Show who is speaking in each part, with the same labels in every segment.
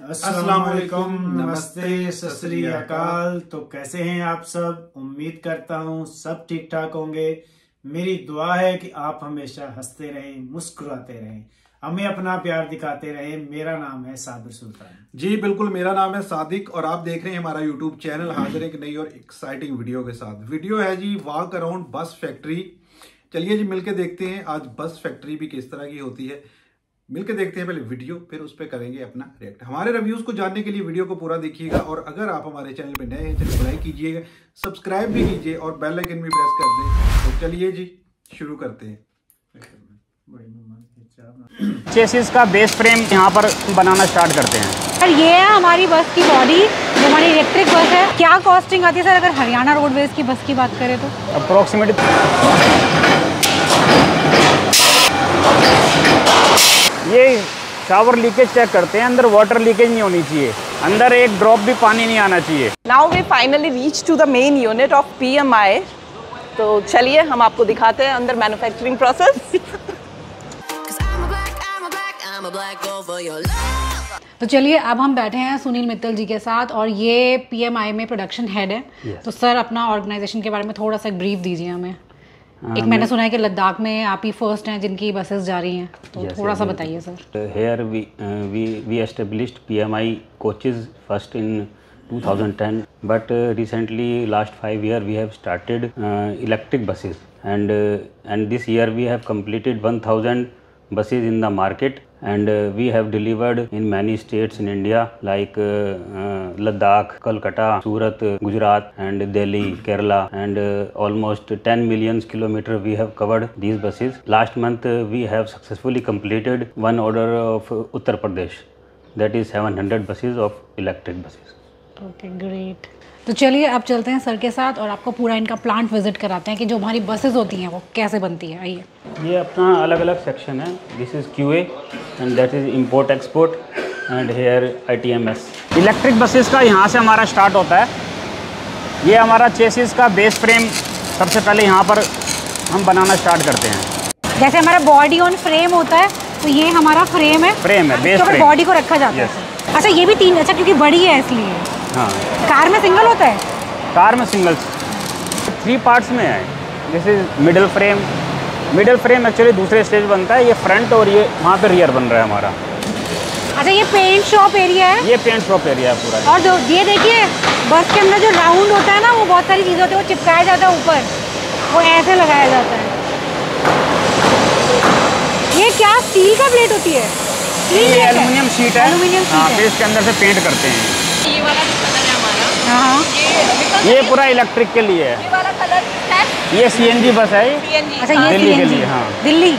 Speaker 1: असलकुम नमस्ते सत अकाल। तो कैसे हैं आप सब? उम्मीद करता हूँ सब ठीक ठाक होंगे। मेरी दुआ है कि आप हमेशा हँसते रहें मुस्कुराते रहें हमें अपना प्यार दिखाते रहे। मेरा नाम है साबिर सुल्तान।
Speaker 2: जी बिल्कुल मेरा नाम है सादिक और आप देख रहे हैं हमारा यूट्यूब चैनल हाजिर एक नई और एक्साइटिंग वीडियो के साथ। वीडियो है जी वॉक अराउंड बस फैक्ट्री चलिए जी मिलके देखते हैं आज बस फैक्ट्री भी किस तरह की होती है। मिलकर देखते हैं पहले वीडियो फिर उस पर करेंगे अपना रिएक्ट हमारे रिव्यूज़ को जानने के लिए वीडियो को पूरा देखिएगा और अगर आप हमारे चैनल पे नए हैं चैनल को लाइक कीजिएगा सब्सक्राइब भी कीजिए और बेल आइकन भी प्रेस कर दें। तो चलिए जी शुरू करते हैं।
Speaker 3: चेसिस का बेस फ्रेम यहाँ पर बनाना स्टार्ट करते हैं।
Speaker 4: सर ये है हमारी बस की बॉडी जो हमारी इलेक्ट्रिक बस है। क्या कॉस्टिंग आती है सर अगर हरियाणा रोडवेज़ की बस की बात करें तो?
Speaker 3: अप्रोक्सीमेट ये शावर लीकेज चेक करते हैं अंदर वाटर लीकेज नहीं होनी चाहिए। अंदर एक ड्रॉप भी पानी नहीं आना चाहिए।
Speaker 5: Now we finally reach to the main unit of PMI तो चलिए हम आपको दिखाते हैं अंदर मैन्युफैक्चरिंग प्रोसेस
Speaker 4: तो चलिए अब हम बैठे हैं सुनील मित्तल जी के साथ और ये पीएमआई में प्रोडक्शन हेड है।
Speaker 3: Yes.
Speaker 4: तो सर अपना ऑर्गेनाइजेशन के बारे में थोड़ा सा ब्रीफ दीजिए हमें। एक मैंने सुना है कि लद्दाख में आप ही फ़र्स्ट हैं जिनकी बसेस जा रही हैं। तो थोड़ा सा बताइए sir
Speaker 3: here we we established PMI coaches first in 2010 but recently last five year we have started electric buses and and this year we have completed 1000 buses in the market and uh, we have delivered in many states in India like uh, uh, Ladakh, Kolkata, Surat, Gujarat and Delhi, Kerala and uh, almost 10 million kilometer we have covered these buses. Last month we have successfully completed one order of Uttar Pradesh that is 700 buses of electric buses.
Speaker 4: Okay great तो चलिए अब चलते हैं sir के साथ और आपको पूरा इनका प्लांट विज़िट कराते हैं कि जो हमारी बसेस होती हैं वो कैसे बनती है? आइए।
Speaker 3: ये अपना अलग अलग सेक्शन है this is Q and that is import export and here I T M S electric buses का यहाँ से हमारा स्टार्ट होता है। ये हमारा चेसिस का बेस फ्रेम सबसे पहले यहाँ पर हम बनाना स्टार्ट करते हैं।
Speaker 4: जैसे हमारा बॉडी ऑन फ्रेम होता है तो ये हमारा फ्रेम है।
Speaker 3: फ्रेम है बेस
Speaker 4: बॉडी को रखा जाता
Speaker 3: Yes.
Speaker 4: है अच्छा ये भी तीन अच्छा क्योंकि बड़ी है इसलिए।
Speaker 3: हाँ।
Speaker 4: कार में सिंगल होता है?
Speaker 3: कार में सिंगल थ्री पार्ट्स में है। Is middle frame middle frame actually दूसरे स्टेज बनता है। ये फ्रंट और ये वहाँ पे रियर बन रहा है हमारा।
Speaker 4: अच्छा ये पेंट शॉप एरिया है?
Speaker 3: ये पेंट शॉप एरिया है पूरा।
Speaker 4: और जो ये देखिए बस के अंदर जो राउंड होता है ना वो बहुत सारी चीज़ें होती है वो चिपकाया जाता है ऊपर। वो ऐसे लगाया जाता है। ये क्या? स्टील का प्लेट होती है?
Speaker 3: एल्यूमिनियम शीट है।
Speaker 4: एल्यूमिनियम
Speaker 3: हाँ।
Speaker 4: शीट है
Speaker 3: इसके अंदर से पेंट करते हैं।
Speaker 5: ये वाला जो कलर है हमारा
Speaker 4: हाँ
Speaker 5: ये
Speaker 3: पूरा इलेक्ट्रिक के लिए है।
Speaker 5: ये सी एन जी
Speaker 3: ये सीएनजी बस है।
Speaker 4: अच्छा ये
Speaker 3: दिल्ली के लिए, हाँ।
Speaker 4: दिल्ली।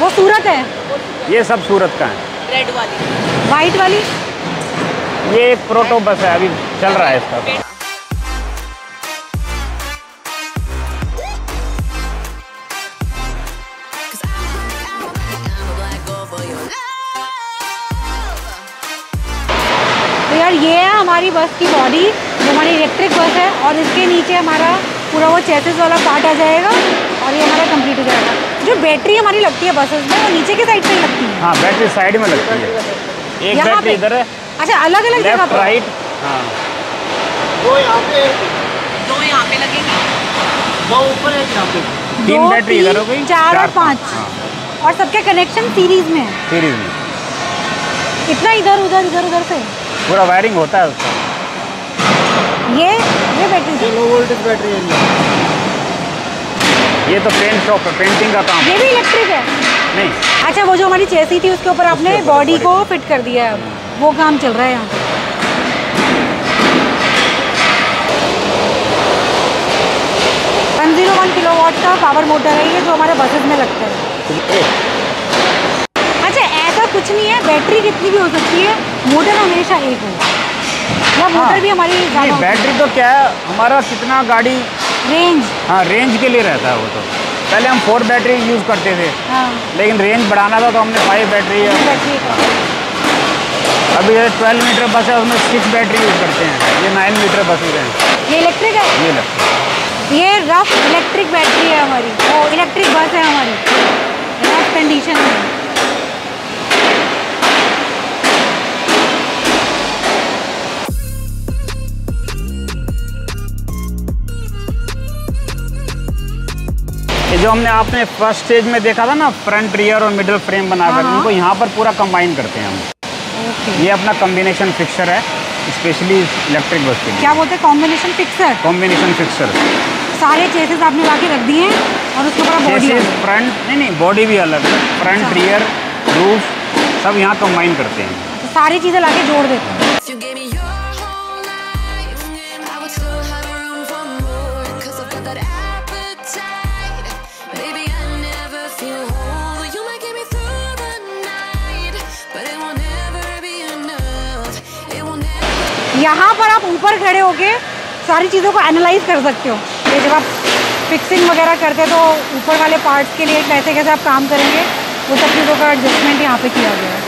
Speaker 4: वो सूरत है?
Speaker 3: ये सब सूरत का है।
Speaker 5: रेड वाली।
Speaker 4: वाइट वाली?
Speaker 3: ये एक प्रोटो बस है अभी चल रहा है इसका।
Speaker 4: हमारी बस की बॉडी जो हमारी इलेक्ट्रिक बस है और इसके नीचे हमारा पूरा वो चेसिस वाला पार्ट आ जाएगा और ये हमारा कंप्लीट हो जाएगा। जो बैटरी हमारी लगती है बसेस में वो नीचे के साइड पे ही लगती है।
Speaker 3: हाँ बैटरी साइड में लगती है। एक बैटरी इधर है।
Speaker 4: अच्छा अलग अलग जगह पर
Speaker 3: राइट हाँ।
Speaker 5: दो यहाँ पे। दो यहाँ लगेंगे।
Speaker 3: तीन
Speaker 4: दो,
Speaker 3: बैटरी इधर हो गई
Speaker 4: चार और पाँच।
Speaker 3: हाँ।
Speaker 4: और सबके कनेक्शन सीरीज़ में। है
Speaker 3: सीरीज़ में।
Speaker 4: इतना इधर उधर इधर उधर से।
Speaker 3: पूरा वायरिंग होता है उसका।
Speaker 4: ये ये बैटरी
Speaker 1: लो वोल्टेज बैटरी है
Speaker 3: ये। तो पेंट शॉप है पेंटिंग का काम।
Speaker 4: ये भी इलेक्ट्रिक है?
Speaker 3: नहीं।
Speaker 4: अच्छा वो जो हमारी चेसी थी उसके ऊपर आपने बॉडी को फिट कर दिया है। वो काम चल रहा है यहाँ। One zero one kilowatt का पावर मोटर है ये जो हमारे बसेस में लगता है। कुछ नहीं है बैटरी कितनी भी हो सकती है मोटर हमेशा एक हो। या मोटर हाँ, भी हमारी
Speaker 3: नहीं बैटरी तो क्या है हमारा कितना गाड़ी
Speaker 4: रेंज
Speaker 3: हाँ रेंज के लिए रहता है वो तो। पहले हम फोर बैटरी यूज़ करते थे
Speaker 4: हाँ।
Speaker 3: लेकिन रेंज बढ़ाना था तो हमने फाइव बैटरी अभी जैसे ट्वेल्व मीटर बस है उसमें सिक्स बैटरी यूज़ करते हैं। ये नाइन मीटर बस हैं
Speaker 4: ये इलेक्ट्रिक है?
Speaker 3: ये है
Speaker 4: ये रफ इलेक्ट्रिक बैटरी है हमारी। वो इलेक्ट्रिक बस है हमारी। रफ कंडीशन
Speaker 3: ये जो हमने आपने फ़र्स्ट स्टेज में देखा था ना फ्रंट रियर और मिडिल फ्रेम बनाकर
Speaker 4: हाँ,
Speaker 3: उनको यहाँ पर पूरा कंबाइन करते हैं हम। ये अपना कॉम्बिनेशन फिक्सर है स्पेशली इलेक्ट्रिक बस के
Speaker 4: क्या बोलते हैं? कॉम्बिनेशन फिक्सर
Speaker 3: कॉम्बिनेशन फिक्सर
Speaker 4: सारे चेसेस आपने ला के रख दिए हैं और उसके ऊपर बॉडी
Speaker 3: फ्रंट नहीं नहीं बॉडी भी अलग है। फ्रंट। रियर रूफ सब यहाँ कंबाइन करते हैं।
Speaker 4: तो सारी चीज़ें ला के जोड़ देते हैं। यहाँ पर आप ऊपर खड़े होके सारी चीज़ों को एनालाइज कर सकते हो। ये जब आप फिक्सिंग वगैरह करते हैं तो ऊपर वाले पार्ट्स के लिए कैसे कैसे आप काम करेंगे वो सब चीज़ों का एडजस्टमेंट यहाँ पे किया गया है।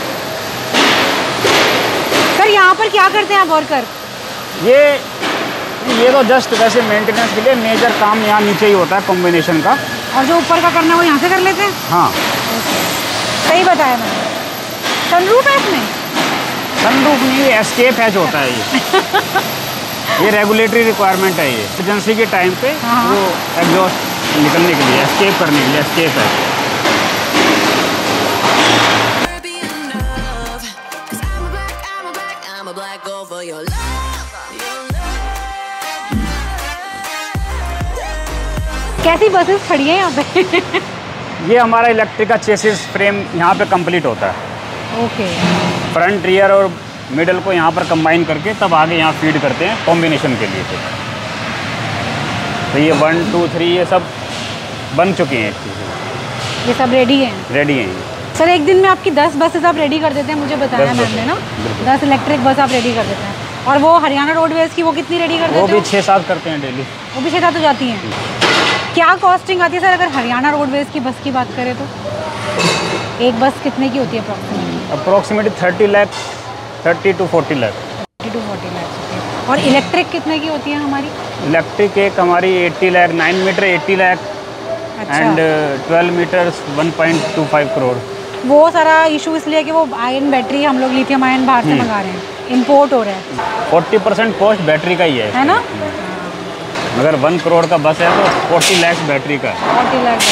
Speaker 4: सर यहाँ पर क्या करते हैं आप वर्कर
Speaker 3: ये ये तो जस्ट वैसे मेंटेनेंस के लिए मेजर काम यहाँ नीचे ही होता है कॉम्बिनेशन का।
Speaker 4: और जो ऊपर का करना है वो यहाँ से कर लेते हैं?
Speaker 3: हाँ।
Speaker 4: सही बताया मैंने। सनरूफ है इसमें?
Speaker 3: सनरूफ नहीं एस्केप हैच होता है ये। ये रेगुलेटरी रिक्वायरमेंट है ये। एमरजेंसी के टाइम पे
Speaker 4: हाँ।
Speaker 3: वो एग्जॉस्ट निकलने के लिए एस्केप करने के लिए एस्केप है.
Speaker 4: कैसी बसेस खड़ी हैं यहाँ पे?
Speaker 3: ये हमारा इलेक्ट्रिक का चेसिस फ्रेम यहाँ पे कंप्लीट होता है।
Speaker 4: ओके
Speaker 3: फ्रंट रियर और मिडल को यहाँ पर कंबाइन करके तब आगे यहाँ फ़ीड करते हैं कॉम्बिनेशन के लिए। तो ये वन टू थ्री ये सब बन चुके हैं।
Speaker 4: ये सब रेडी हैं?
Speaker 3: रेडी हैं।
Speaker 4: सर एक दिन में आपकी दस बसेस आप रेडी कर देते हैं मुझे बताया मैम ने ना? दस इलेक्ट्रिक बस आप रेडी कर देते हैं। और वो हरियाणा रोडवेज़ की वो कितनी रेडी कर
Speaker 3: वो
Speaker 4: देते
Speaker 3: भी छः सात करते हैं डेली
Speaker 4: वो भी छः सात हो जाती हैं। क्या कॉस्टिंग आती है सर अगर हरियाणा रोडवेज़ की बस की बात करें तो? एक बस कितने की होती है approximately
Speaker 3: approximately thirty lakh thirty to forty lakh
Speaker 4: thirty to forty lakhs और इलेक्ट्रिक कितने की होती है हमारी?
Speaker 3: इलेक्ट्रिक एक हमारी eighty lakh nine metre eighty lakh and twelve metres one point two five crore
Speaker 4: वो सारा इशू इसलिए कि वो आयन बैटरी हम लोग लिथियम आयन बाहर से मंगा रहे हैं। इम्पोर्ट हो रहा है।
Speaker 3: फोर्टी परसेंट कॉस्ट बैटरी का ही है।
Speaker 4: है ना?
Speaker 3: अगर वन करोड़ का बस है तो फोर्टी लैक्स बैटरी का
Speaker 4: फोर्टी लैक्स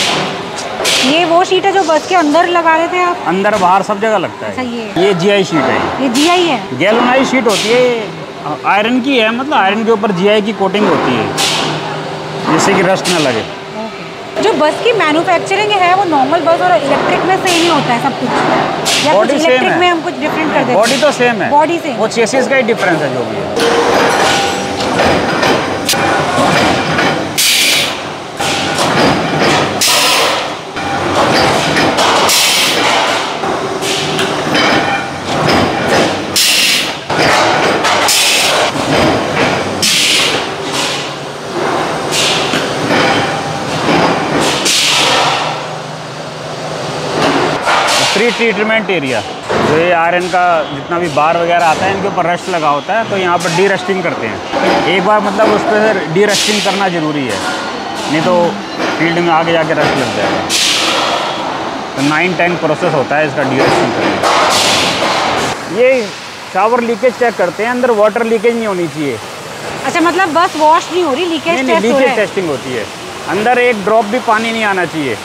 Speaker 4: ये वो शीट है जो बस के अंदर लगा रहे थे आप?
Speaker 3: अंदर बाहर सब जगह लगता है।
Speaker 4: ये।
Speaker 3: ये जीआई शीट है।
Speaker 4: ये जी आई है?
Speaker 3: गैलोनाइज शीट होती है आयरन की है मतलब आयरन के ऊपर जीआई की कोटिंग होती है जिससे कि रस्ट ना लगे।
Speaker 4: जो बस की मैन्युफैक्चरिंग है वो नॉर्मल बस और इलेक्ट्रिक में सेम ही होता है सब कुछ? या कुछ इलेक्ट्रिक
Speaker 3: है।
Speaker 4: में हम कुछ डिफरेंट कर देते
Speaker 3: बॉडी तो सेम है।
Speaker 4: बॉडी सेम
Speaker 3: वो चेसिस का ही डिफरेंस है जो भी है प्री ट्रीटमेंट एरिया। जो ये आयरन का जितना भी बार वगैरह आता है इनके ऊपर रस्ट लगा होता है तो यहाँ पर डी रस्टिंग करते हैं। एक बार मतलब उस पर डी रस्टिंग करना ज़रूरी है नहीं तो फ़ील्ड में आगे जाके रस्ट लग जाएगा। तो नाइन टेन प्रोसेस होता है इसका डी रस्टिंग करने का। ये शावर लीकेज चेक करते हैं अंदर वाटर लीकेज नहीं होनी चाहिए।
Speaker 4: अच्छा मतलब बस वॉश नहीं हो रही लीकेज
Speaker 3: नहीं नहीं
Speaker 4: टेस्ट
Speaker 3: लीकेज
Speaker 4: है।
Speaker 3: टेस्टिंग होती है। अंदर एक ड्रॉप भी पानी नहीं आना चाहिए।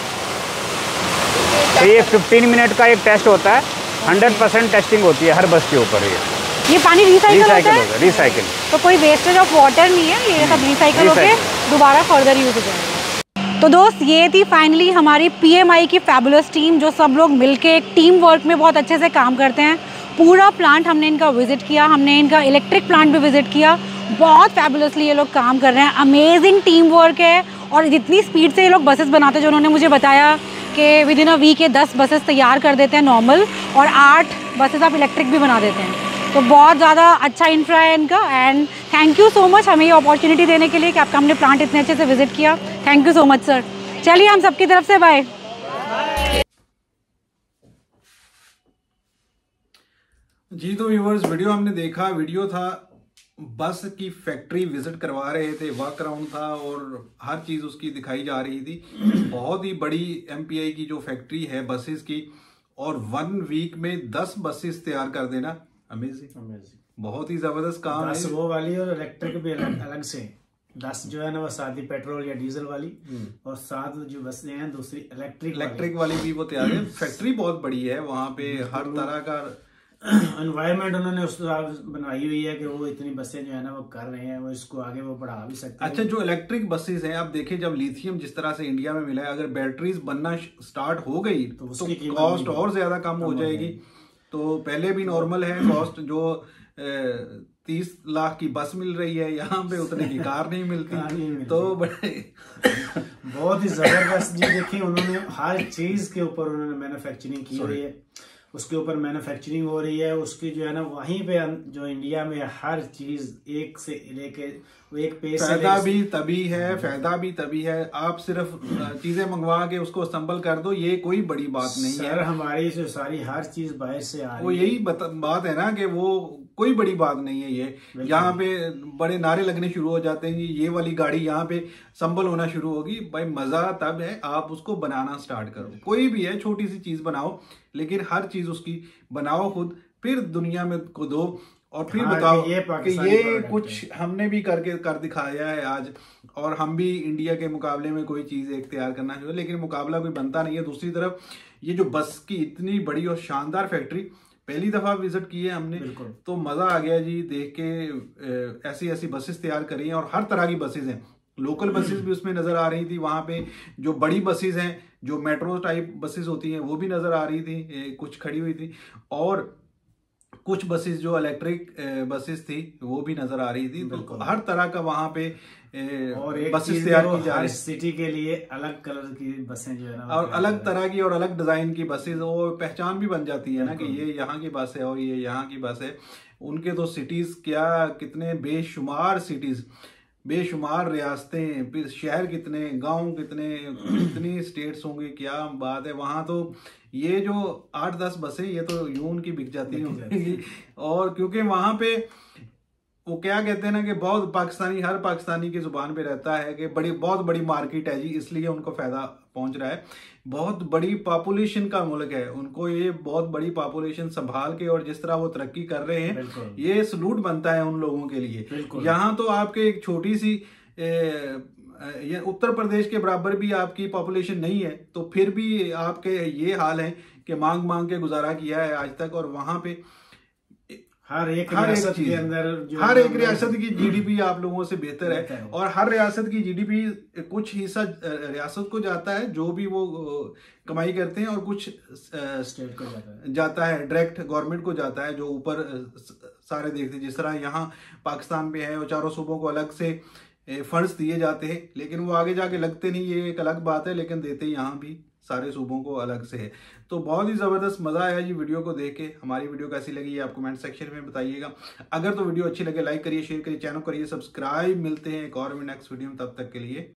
Speaker 3: तो ये 15 मिनट का एक टेस्ट होता है। 100 परसेंट टेस्टिंग होती है हर बस के ऊपर ये।
Speaker 4: ये पानी रिसाइकल होता है?
Speaker 3: रिसाइकिल
Speaker 4: तो कोई वेस्टेज ऑफ़ वाटर नहीं है ये सब रिसाइकल होके
Speaker 3: Recycle।
Speaker 4: दोबारा फर्दर यूज़ हो जाएगा। तो दोस्त ये थी फाइनली हमारी पीएमआई की फैबुलस टीम जो सब लोग मिलके एक टीम वर्क में बहुत अच्छे से काम करते हैं। पूरा प्लांट हमने इनका विज़िट किया हमने इनका इलेक्ट्रिक प्लांट भी विज़िट किया। बहुत फैबुलसली ये लोग काम कर रहे हैं। अमेजिंग टीम वर्क है और जितनी स्पीड से ये लोग बसेस बनाते हैं जो उन्होंने मुझे बताया कि विद इन अ वीक ये दस बसेस तैयार कर देते हैं नॉर्मल और आठ बसेस आप इलेक्ट्रिक भी बना देते हैं। तो बहुत ज़्यादा अच्छा इंफ्रा है इनका and thank you so much हमें ये अपॉर्चुनिटी देने के लिए कि आपका हमने प्लांट इतने अच्छे से विज़िट किया। Thank you so much sir चलिए हम सबकी तरफ़ से बाय
Speaker 2: जी तो व्यूवर्स वीडियो हमने देखा वीडियो था। बस की फैक्ट्री विज़िट करवा रहे थे वर्क अराउंड था और हर चीज़ उसकी दिखाई जा रही थी। बहुत ही बड़ी एमपीआई की जो फैक्ट्री है बसेस की और वन वीक में दस बसेस तैयार कर देना। अमेजिंग बहुत ही ज़बरदस्त काम है।
Speaker 1: वो वाली और इलेक्ट्रिक भी अलग अलग से दस जो है ना वो सादी पेट्रोल या डीजल वाली और सात जो बसें हैं दूसरी इलेक्ट्रिक
Speaker 2: इलेक्ट्रिक वाली भी वो तैयार है। फैक्ट्री बहुत बड़ी है वहाँ पे हर तरह का
Speaker 1: एनवायरमेंट उन्होंने उस बनवाई हुई है कि वो इतनी बसें जो है ना वो कर रहे हैं वो इसको आगे वो बढ़ा भी सकते हैं।
Speaker 2: अच्छा जो इलेक्ट्रिक बसेस हैं आप देखिए जब लिथियम जिस तरह से इंडिया में मिला है अगर बैटरीज बनना स्टार्ट हो गई
Speaker 1: तो
Speaker 2: तो कॉस्ट और ज़्यादा कम हो जाएगी। तो पहले भी नॉर्मल है कॉस्ट जो तीस लाख की बस मिल रही है यहाँ पे उतने की कार नहीं मिलती।
Speaker 1: नहीं मिलती।
Speaker 2: तो बड़े
Speaker 1: बहुत ही ज़बरदस्त जी देखिए उन्होंने हर चीज़ के ऊपर उन्होंने मैन्युफैक्चरिंग की हुई है। उसके ऊपर मैन्युफैक्चरिंग हो रही है उसकी जो है ना वहीं पे जो इंडिया में हर चीज़ एक से लेके वो एक पेज
Speaker 2: फ़ायदा भी तभी है फ़ायदा भी तभी है। आप सिर्फ़ चीज़ें मंगवा के उसको असम्बल कर दो ये कोई बड़ी बात नहीं है।
Speaker 1: हमारी जो सारी हर चीज़ बाहर से आ रही है।
Speaker 2: यही बात है ना कि वो कोई बड़ी बात नहीं है ये। यहाँ पे बड़े नारे लगने शुरू हो जाते हैं ये वाली गाड़ी यहाँ पे संबल होना शुरू होगी। भाई मज़ा तब है आप उसको बनाना स्टार्ट करो। कोई भी है छोटी सी चीज़ बनाओ लेकिन हर चीज़ उसकी बनाओ खुद फिर दुनिया में को दो और फिर
Speaker 1: हाँ,
Speaker 2: बताओ
Speaker 1: कि ये
Speaker 2: कि ये कुछ हमने भी करके कर दिखाया है आज और हम भी इंडिया के मुकाबले में कोई चीज़ एक तैयार करना चाहिए लेकिन मुकाबला कोई बनता नहीं है। दूसरी तरफ़ ये जो बस की इतनी बड़ी और शानदार फैक्ट्री पहली दफ़ा विज़िट किए है हमने। तो मज़ा आ गया जी देख के ऐसी ऐसी बसेस तैयार करी हैं और हर तरह की बसेज हैं लोकल बसेस भी उसमें नज़र आ रही थी वहाँ पे जो बड़ी बसेस हैं जो मेट्रो टाइप बसेस होती हैं वो भी नज़र आ रही थी कुछ खड़ी हुई थी और कुछ बसेस जो इलेक्ट्रिक बसेस थी वो भी नज़र आ रही थी। तो हर तरह का वहाँ पे
Speaker 1: और एक
Speaker 2: बसेस तैयार
Speaker 1: हो
Speaker 2: की जा रही
Speaker 1: सिटी के लिए अलग कलर की बसें जो है ना
Speaker 2: और अलग तरह की और अलग डिज़ाइन की बसेस वो पहचान भी बन जाती है ना कि ये यहाँ की बस है और ये यहाँ की बस है। उनके तो सिटीज़ क्या कितने बेशुमार सिटीज़ बेशुमार रियासतें फिर शहर कितने गाँव कितने कितनी स्टेट्स होंगे क्या बात है। वहाँ तो ये जो आठ दस बसें ये तो यून की बिक जाती
Speaker 1: बिक जाती
Speaker 2: होंगी और क्योंकि वहाँ पे वो क्या कहते हैं ना कि बहुत पाकिस्तानी हर पाकिस्तानी की ज़ुबान पे रहता है कि बड़ी बहुत बड़ी मार्केट है जी इसलिए उनको फ़ायदा पहुँच रहा है। बहुत बड़ी पॉपुलेशन का मुल्क है उनको ये बहुत बड़ी पॉपुलेशन संभाल के और जिस तरह वो तरक्की कर रहे हैं ये सलूट बनता है उन लोगों के लिए। यहाँ तो आपके एक छोटी सी ए, ये उत्तर प्रदेश के बराबर भी आपकी पॉपुलेशन नहीं है तो फिर भी आपके ये हाल है कि मांग मांग के गुजारा किया है आज तक और वहाँ पे
Speaker 1: हर एक
Speaker 2: हर एक
Speaker 1: रियासत
Speaker 2: चीज़।
Speaker 1: के अंदर जो
Speaker 2: हर एक रियासत की जीडीपी आप लोगों से बेहतर है।
Speaker 1: है।
Speaker 2: और हर रियासत की जीडीपी कुछ हिस्सा रियासत को जाता है जो भी वो कमाई करते हैं और कुछ
Speaker 1: स्टेट को जाता है।
Speaker 2: जाता है डायरेक्ट गवर्नमेंट को जाता है जो ऊपर सारे देखते हैं। जिस तरह यहाँ पाकिस्तान में है और चारों सूबों को अलग से फंड्स दिए जाते हैं लेकिन वो आगे जाके लगते नहीं ये एक अलग बात है लेकिन देते यहाँ भी। सारे सूबों को अलग से है। तो बहुत ही ज़बरदस्त मज़ा आया जी वीडियो को देख के। हमारी वीडियो कैसी लगी आप कमेंट सेक्शन में बताइएगा। अगर तो वीडियो अच्छी लगे लाइक करिए शेयर करिए चैनल करिए सब्सक्राइब मिलते हैं एक और भी नेक्स्ट वीडियो में, तब तक के लिए।